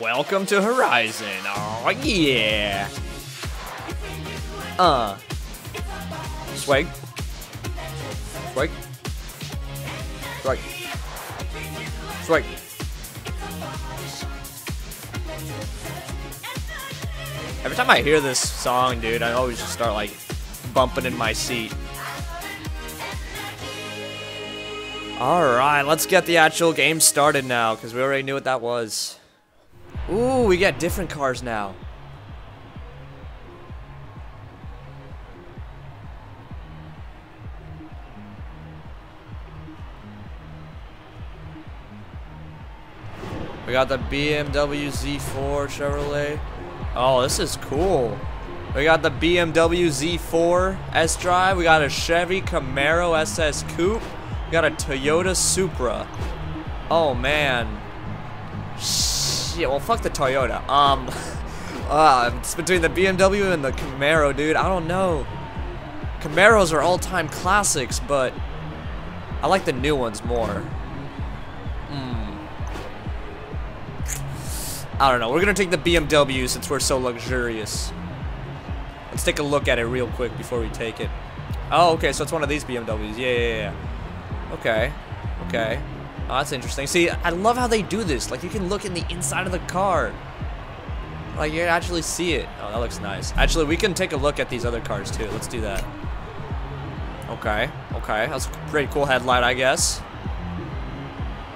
Welcome to Horizon. Oh yeah. Uh. Swag. Swag. Swag. Swag. Every time I hear this song, dude, I always just start like bumping in my seat. Alright, let's get the actual game started now, because we already knew what that was. Ooh, we got different cars now. We got the BMW Z4 Chevrolet. Oh, this is cool. We got the BMW Z4 S-Drive. We got a Chevy Camaro SS Coupe. We got a Toyota Supra. Oh, man. Shit, well, fuck the Toyota. Um, uh, it's between the BMW and the Camaro, dude. I don't know. Camaros are all-time classics, but I like the new ones more. Hmm. I don't know. We're gonna take the BMW since we're so luxurious. Let's take a look at it real quick before we take it. Oh, okay, so it's one of these BMWs. Yeah, yeah, yeah. Okay. Okay. Oh, that's interesting. See, I love how they do this. Like, you can look in the inside of the car. Like, you can actually see it. Oh, that looks nice. Actually, we can take a look at these other cars, too. Let's do that. Okay. Okay. That's a pretty cool headlight, I guess.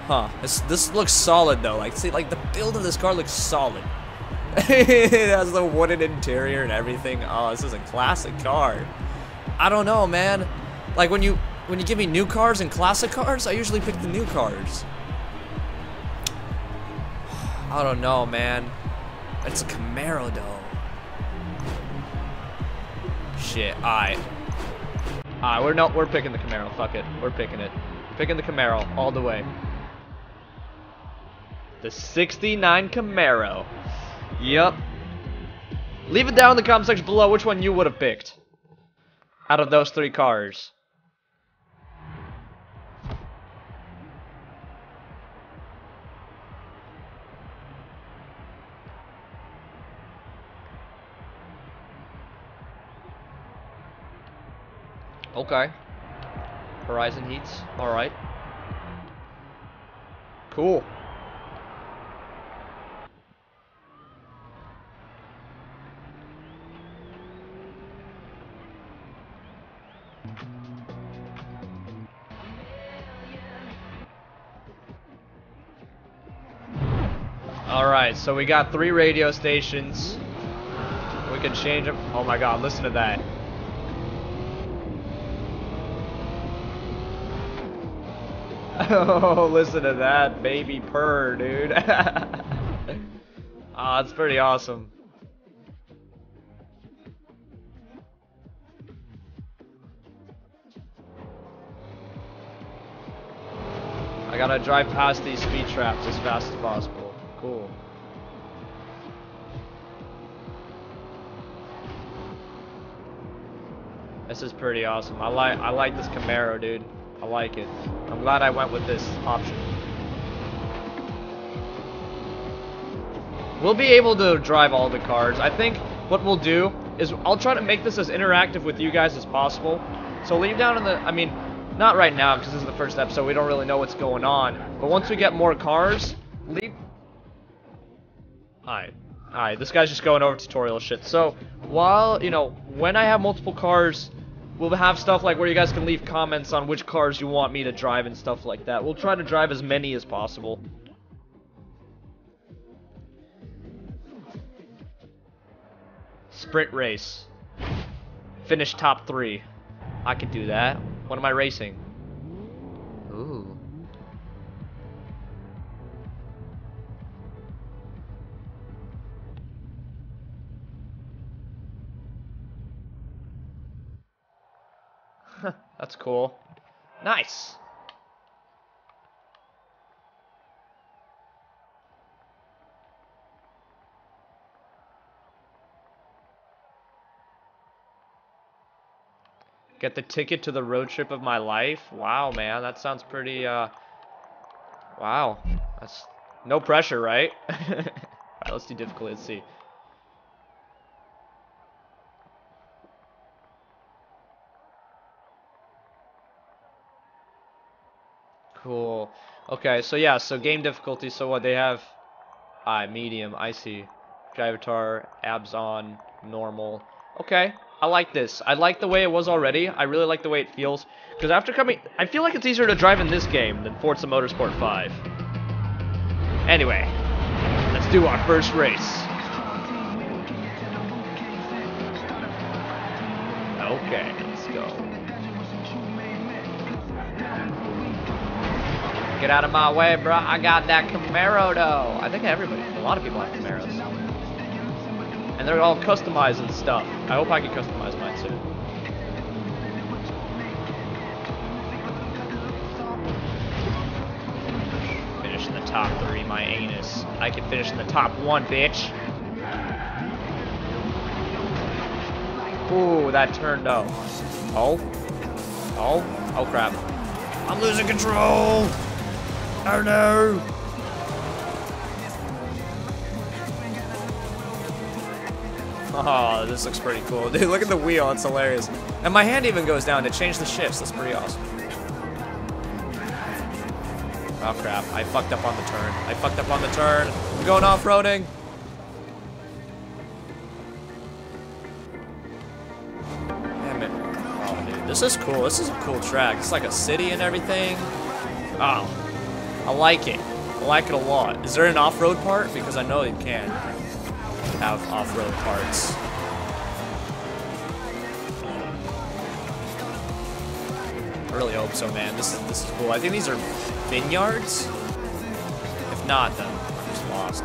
Huh. This, this looks solid, though. Like, see, like, the build of this car looks solid. it has the wooden interior and everything. Oh, this is a classic car. I don't know, man. Like, when you when you give me new cars and classic cars, I usually pick the new cars. I don't know, man. It's a Camaro, though. Shit. Alright. Alright, we're no, we're picking the Camaro. Fuck it. We're picking it. Picking the Camaro all the way. The 69 Camaro. Yep. Leave it down in the comment section below which one you would have picked. Out of those three cars. Okay. Horizon Heats. Alright. Cool. Alright, so we got three radio stations. We can change them. Oh my god, listen to that. Oh, listen to that baby purr, dude. Ah, oh, it's pretty awesome. I gotta drive past these speed traps as fast as possible. Cool. This is pretty awesome. I like I like this Camaro, dude. I like it. I'm glad I went with this option. We'll be able to drive all the cars. I think what we'll do is I'll try to make this as interactive with you guys as possible. So leave down in the, I mean, not right now because this is the first episode. We don't really know what's going on. But once we get more cars, leave. Alright. Alright, this guy's just going over tutorial shit. So, while, you know, when I have multiple cars We'll have stuff like where you guys can leave comments on which cars you want me to drive and stuff like that. We'll try to drive as many as possible. Sprint race. Finish top three. I could do that. What am I racing? Cool. Nice. Get the ticket to the road trip of my life? Wow, man, that sounds pretty, uh... Wow. That's no pressure, right? let's do difficulty. Let's see. Cool. Okay, so yeah, so game difficulty. So what they have? I medium. I see. Drivatar, abs on, normal. Okay, I like this. I like the way it was already. I really like the way it feels. Because after coming, I feel like it's easier to drive in this game than Forza Motorsport 5. Anyway, let's do our first race. Okay, let's go. Get out of my way, bro. I got that Camaro, though. I think everybody, a lot of people have Camaros. And they're all customized and stuff. I hope I can customize mine soon. Finish in the top three, my anus. I can finish in the top one, bitch. Ooh, that turned up. Oh. Oh. Oh, crap. I'm losing control. Oh, no. Oh, this looks pretty cool. Dude, look at the wheel. It's hilarious. And my hand even goes down to change the shifts. That's pretty awesome. Oh, crap. I fucked up on the turn. I fucked up on the turn. I'm going off-roading. Damn it. Oh, dude. This is cool. This is a cool track. It's like a city and everything. Oh. I like it. I like it a lot. Is there an off-road part? Because I know you can have off-road parts. I really hope so, man. This is this is cool. I think these are vineyards. If not, then I'm just lost.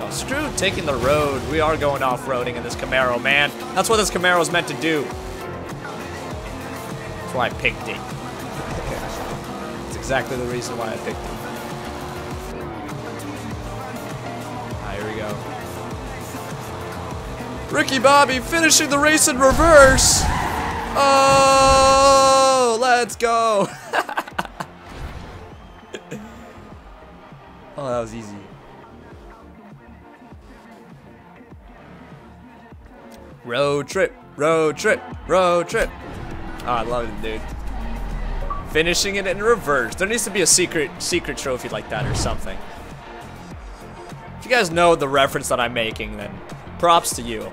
Oh, screw taking the road. We are going off-roading in this Camaro, man. That's what this Camaro is meant to do. That's why I picked it. That's exactly the reason why I picked it. Ricky Bobby finishing the race in reverse. Oh, let's go. oh, that was easy. Road trip, road trip, road trip. Oh, I love it, dude. Finishing it in reverse. There needs to be a secret secret trophy like that or something. If you guys know the reference that I'm making, then props to you.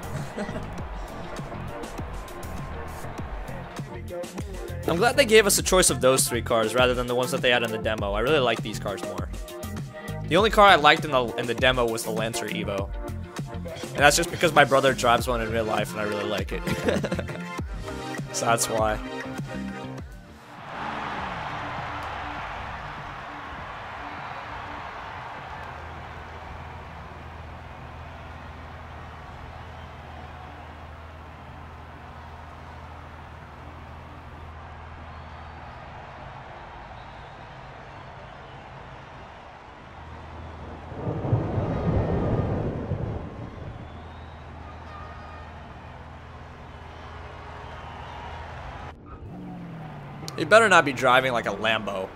I'm glad they gave us a choice of those three cars rather than the ones that they had in the demo. I really like these cars more. The only car I liked in the in the demo was the Lancer Evo. And that's just because my brother drives one in real life and I really like it. so that's why. You better not be driving like a Lambo.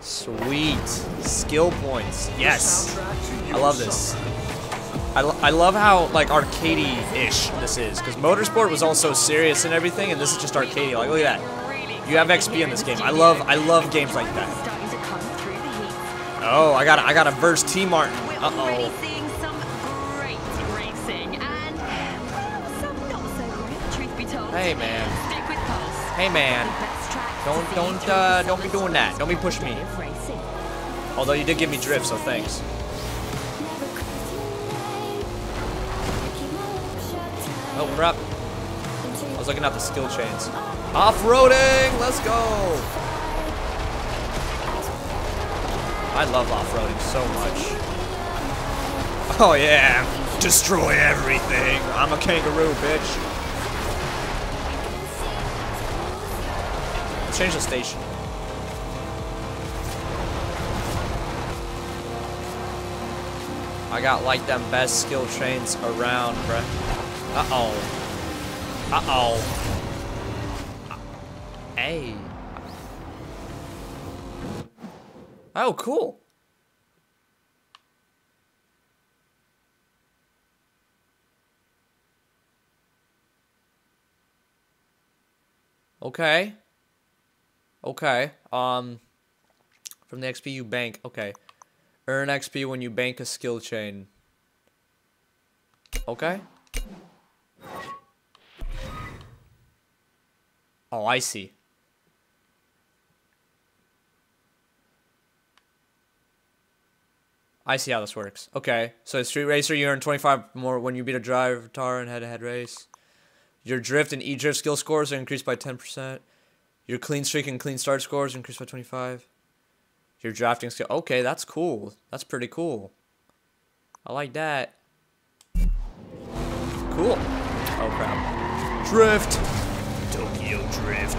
Sweet. Skill points. Yes. I love this. I, I love how, like, arcadey-ish this is. Because Motorsport was also serious and everything, and this is just arcadey. Like, look at that. You have XP in this game. I love, I love games like that. Oh, I got, I got a verse T Martin. Uh oh. Hey man. Hey man. Don't, don't, uh, don't be doing that. Don't be pushing me. Although you did give me drift, so thanks. Oh, we're up. I was looking at the skill chains. Off-roading! Let's go! I love off-roading so much. Oh yeah, destroy everything. I'm a kangaroo, bitch. Change the station. I got like them best skill chains around, bruh. Uh-oh. Uh-oh. Uh, hey. Oh, cool. Okay. Okay. Um, from the XP you bank. Okay. Earn XP when you bank a skill chain. Okay. Oh, I see. I see how this works. Okay, so Street Racer, you earn 25 more when you beat a Drivatar, and head-to-head race. Your drift and e-drift skill scores are increased by 10%. Your clean streak and clean start scores increased by 25. Your drafting skill. Okay, that's cool. That's pretty cool. I like that. Cool. Oh crap. Drift. Tokyo Drift.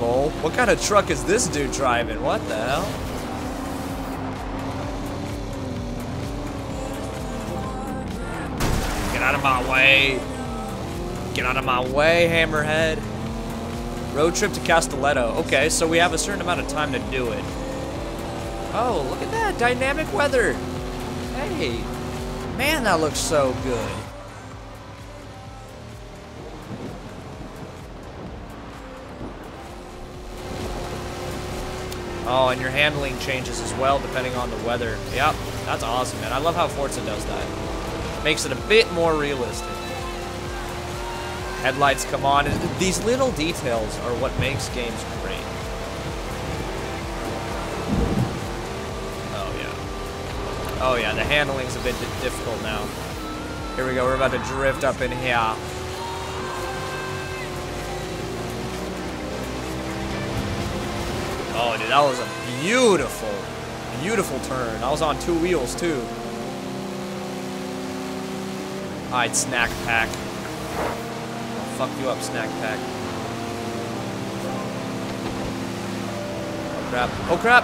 Oh, what kind of truck is this dude driving? What the hell? Out of my way. Get out of my way, Hammerhead. Road trip to Castelletto. Okay, so we have a certain amount of time to do it. Oh, look at that. Dynamic weather. Hey. Man, that looks so good. Oh, and your handling changes as well depending on the weather. Yep, that's awesome, man. I love how Forza does that. Makes it a bit more realistic. Headlights come on. These little details are what makes games great. Oh, yeah. Oh, yeah, the handling's a bit difficult now. Here we go, we're about to drift up in here. Oh, dude, that was a beautiful, beautiful turn. I was on two wheels, too. Alright, snack pack. Fuck you up, snack pack. Oh, crap. Oh, crap!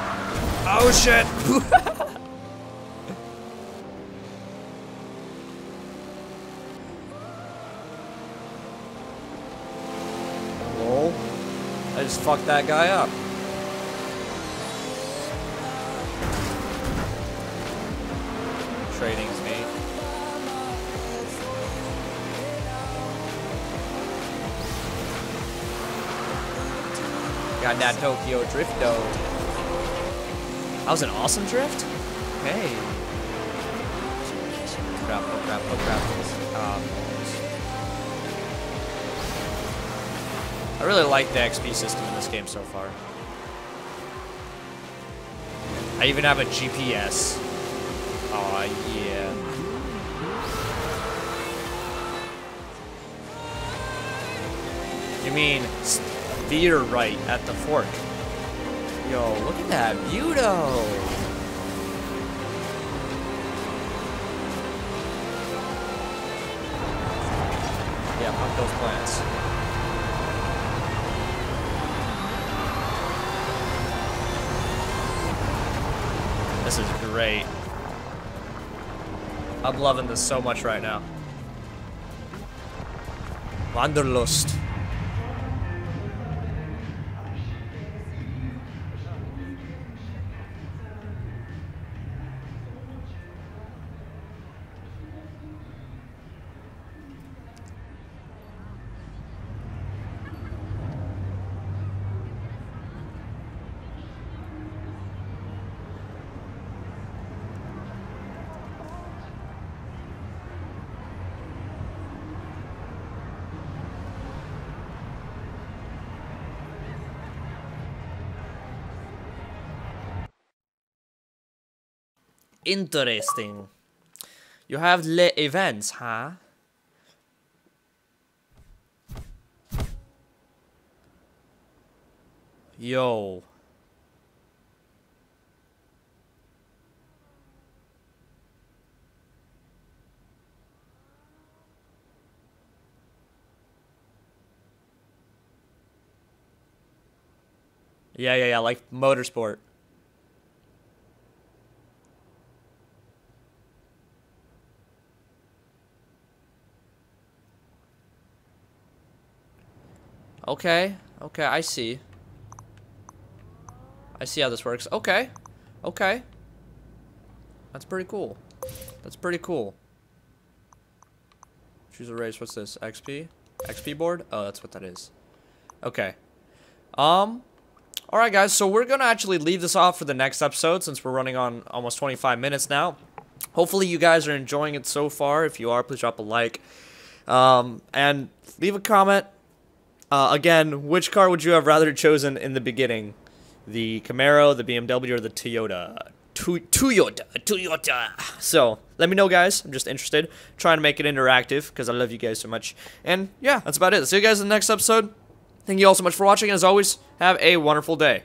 Oh, shit! Lol. I just fucked that guy up. Got that Tokyo Drift though. That was an awesome drift? Hey. Crap, oh crap, oh crap. Um, I really like the XP system in this game so far. I even have a GPS. Aw, yeah. You mean veer right at the fork. Yo, look at that beauto. Yeah, pump those plants. This is great. I'm loving this so much right now. Wanderlust. Interesting. You have le events, huh? Yo. Yeah, yeah, yeah, like motorsport. Okay. Okay, I see. I see how this works. Okay. Okay. That's pretty cool. That's pretty cool. Choose a race. What's this? XP? XP board? Oh, that's what that is. Okay. Um, alright guys, so we're gonna actually leave this off for the next episode since we're running on almost 25 minutes now. Hopefully you guys are enjoying it so far. If you are, please drop a like. Um, and leave a comment. Uh, again, which car would you have rather chosen in the beginning? The Camaro, the BMW, or the Toyota? Tu Toyota, Toyota. So, let me know, guys. I'm just interested. Trying to make it interactive because I love you guys so much. And yeah, that's about it. See you guys in the next episode. Thank you all so much for watching. And as always, have a wonderful day.